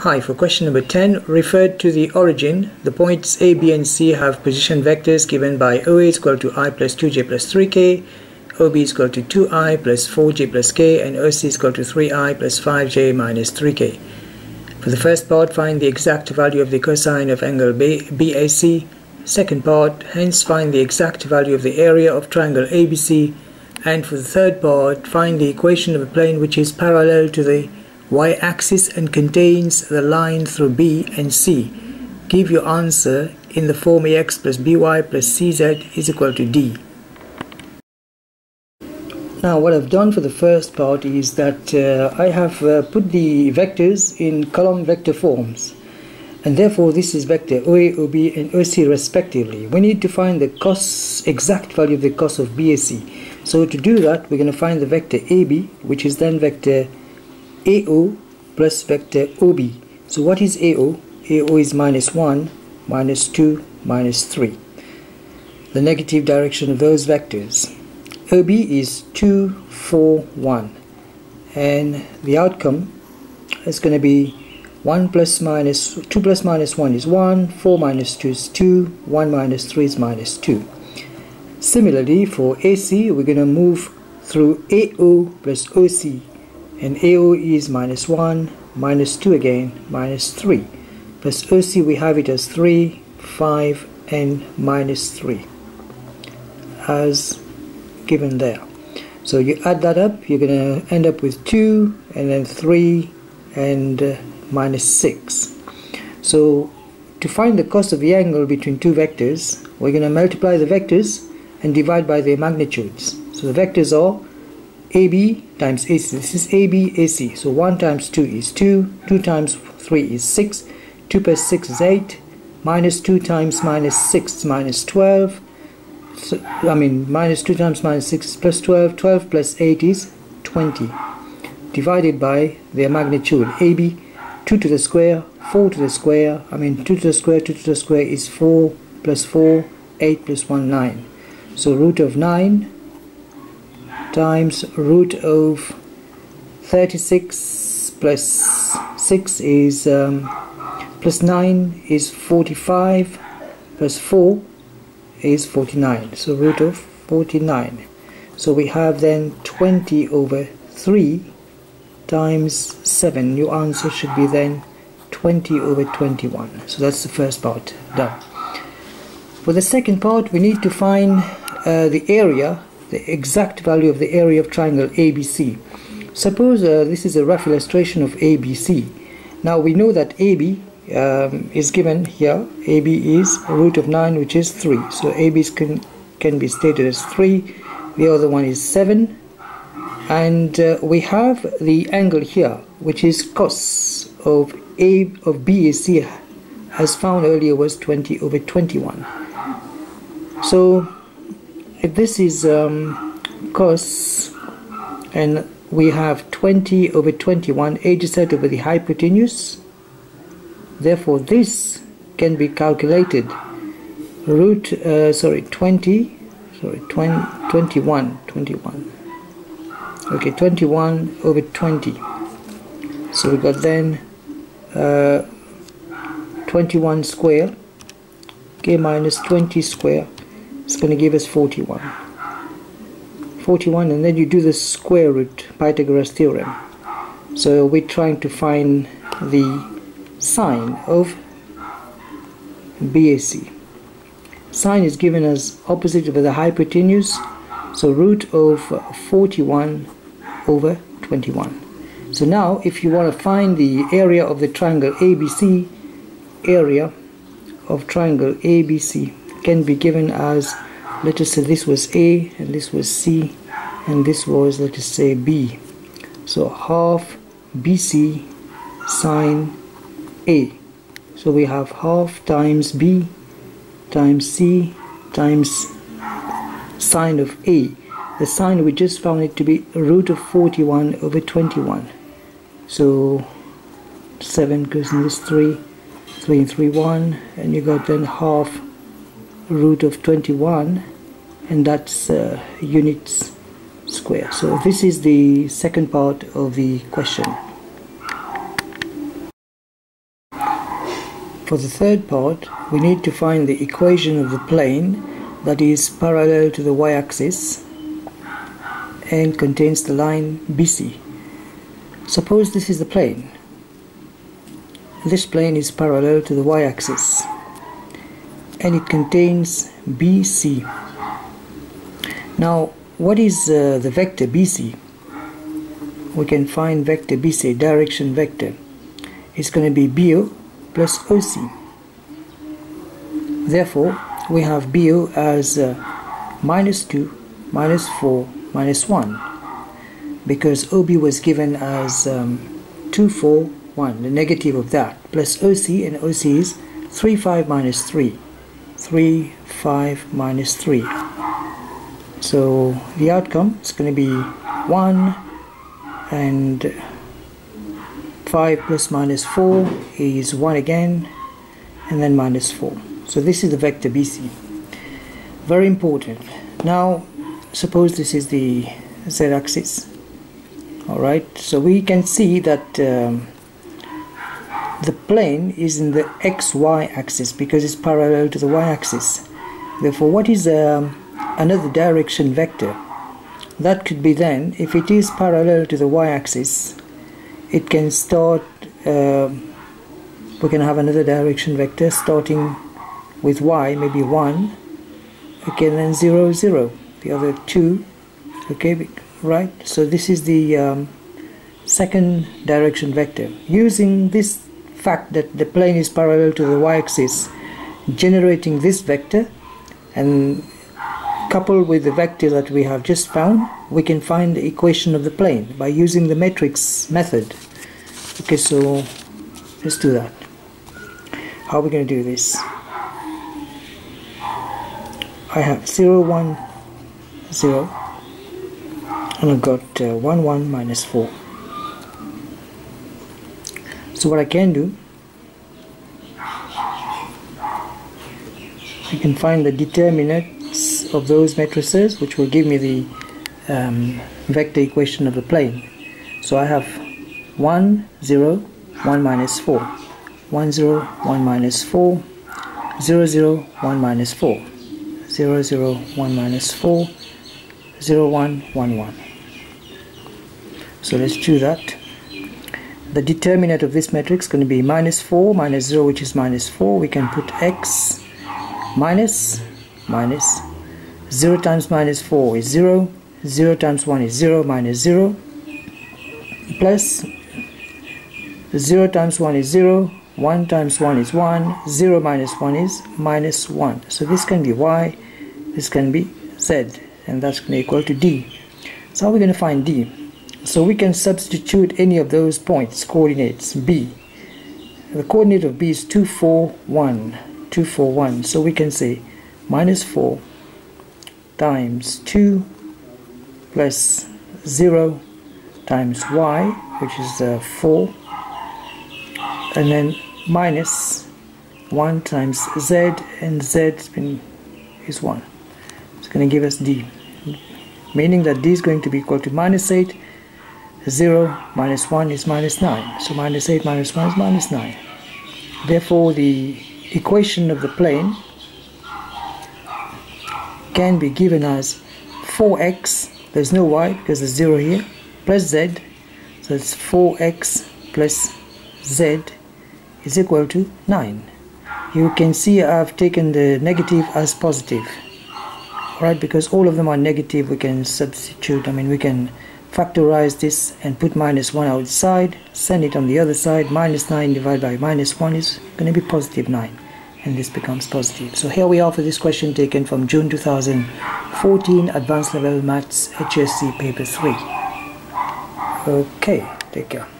Hi, for question number 10, referred to the origin, the points A, B and C have position vectors given by OA is equal to i plus 2j plus 3k, OB is equal to 2i plus 4j plus k, and OC is equal to 3i plus 5j minus 3k. For the first part, find the exact value of the cosine of angle BAC. Second part, hence find the exact value of the area of triangle ABC. And for the third part, find the equation of a plane which is parallel to the y-axis and contains the line through B and C. Give your answer in the form ax plus by plus cz is equal to d. Now what I've done for the first part is that uh, I have uh, put the vectors in column vector forms and therefore this is vector OA, OB and OC respectively. We need to find the cos exact value of the cos of BAC. So to do that we're going to find the vector AB which is then vector AO plus vector OB. So what is AO? AO is minus 1, minus 2, minus 3. The negative direction of those vectors. OB is 2, 4, 1. And the outcome is going to be 1 plus minus 2 plus minus 1 is 1, 4 minus 2 is 2, 1 minus 3 is minus 2. Similarly, for AC, we're going to move through AO plus OC and AO is minus 1 minus 2 again minus 3 plus OC we have it as 3 5 and minus 3 as given there. So you add that up you're going to end up with 2 and then 3 and uh, minus 6 so to find the cos of the angle between two vectors we're going to multiply the vectors and divide by their magnitudes. So the vectors are AB times AC. This is AB, AC. So 1 times 2 is 2, 2 times 3 is 6, 2 plus 6 is 8, minus 2 times minus 6 is minus 12. So, I mean, minus 2 times minus 6 is plus 12, 12 plus 8 is 20. Divided by their magnitude. AB, 2 to the square, 4 to the square, I mean 2 to the square, 2 to the square is 4 plus 4, 8 plus 1, 9. So root of 9 times root of 36 plus 6 is um, plus 9 is 45 plus 4 is 49 so root of 49 so we have then 20 over 3 times 7 your answer should be then 20 over 21 so that's the first part. Done. For the second part we need to find uh, the area the exact value of the area of triangle ABC. Suppose uh, this is a rough illustration of ABC. Now we know that AB um, is given here. AB is root of 9 which is 3. So AB can, can be stated as 3. The other one is 7. And uh, we have the angle here which is cos of A of BAC as found earlier was 20 over 21. So this is um, cos and we have 20 over 21 adjacent over the hypotenuse therefore this can be calculated. Root uh, sorry 20 sorry 20, 21 21 okay 21 over 20 so we got then uh, 21 square k minus 20 square it's going to give us 41 41 and then you do the square root Pythagoras theorem. So we're trying to find the sine of BAC sine is given as opposite of the hypotenuse so root of 41 over 21 so now if you want to find the area of the triangle ABC area of triangle ABC can be given as let us say this was A and this was C and this was let us say B. So half BC sine A. So we have half times B times C times sine of A. The sine we just found it to be root of 41 over 21 so 7 goes in this 3 3 and 3 1 and you got then half root of 21 and that's uh, units square so this is the second part of the question for the third part, we need to find the equation of the plane that is parallel to the y-axis and contains the line BC. Suppose this is the plane. This plane is parallel to the y-axis and it contains BC. Now, what is uh, the vector BC? We can find vector BC, direction vector. It's going to be BO plus OC. Therefore, we have BO as uh, minus 2, minus 4, minus 1 because OB was given as um, 2, 4, 1, the negative of that, plus OC, and OC is 3, 5 minus 3. 3, 5 minus 3. So the outcome is going to be 1 and 5 plus minus 4 is 1 again and then minus 4 so this is the vector BC very important. Now suppose this is the z-axis alright so we can see that um, the plane is in the xy axis because it's parallel to the y-axis therefore what is um, another direction vector? That could be then if it is parallel to the y-axis it can start uh, we can have another direction vector starting with y maybe 1 okay then 0 0 the other 2 okay right? So this is the um, second direction vector. Using this fact that the plane is parallel to the y-axis generating this vector and coupled with the vector that we have just found we can find the equation of the plane by using the matrix method. Okay so let's do that. How are we going to do this? I have 0 1 0 and I've got uh, 1 1 minus 4 so what I can do. I can find the determinants of those matrices which will give me the um, vector equation of the plane. So I have 1 0 1 minus 4 1 0 1 minus 4 0 0 1 minus 4 0 0 1 minus 4 0 1 1 1 so let's do that the determinant of this matrix is going to be minus 4 minus 0 which is minus 4 we can put x minus minus 0 times minus 4 is 0 0 times 1 is 0 minus 0 plus 0 times 1 is 0 1 times 1 is 1 0 minus 1 is minus 1 so this can be y this can be z and that's going to equal to d. So how are we going to find d so we can substitute any of those points coordinates b. The coordinate of b is 2 4 1 2 4 1 so we can say minus 4 times 2 plus 0 times y which is uh, 4 and then minus 1 times z and z is 1 it's going to give us d. Meaning that d is going to be equal to minus 8 0 minus 1 is minus 9 so minus 8 minus 1 is minus 9 therefore the equation of the plane can be given as 4x there's no y because there's 0 here. Plus z. So it's 4x plus z is equal to 9 you can see I've taken the negative as positive. Right because all of them are negative we can substitute I mean we can factorize this and put minus 1 outside send it on the other side minus 9 divided by minus 1 is going to be positive 9 and this becomes positive. So here we are for this question taken from June 2014 advanced level maths HSC paper 3 okay take care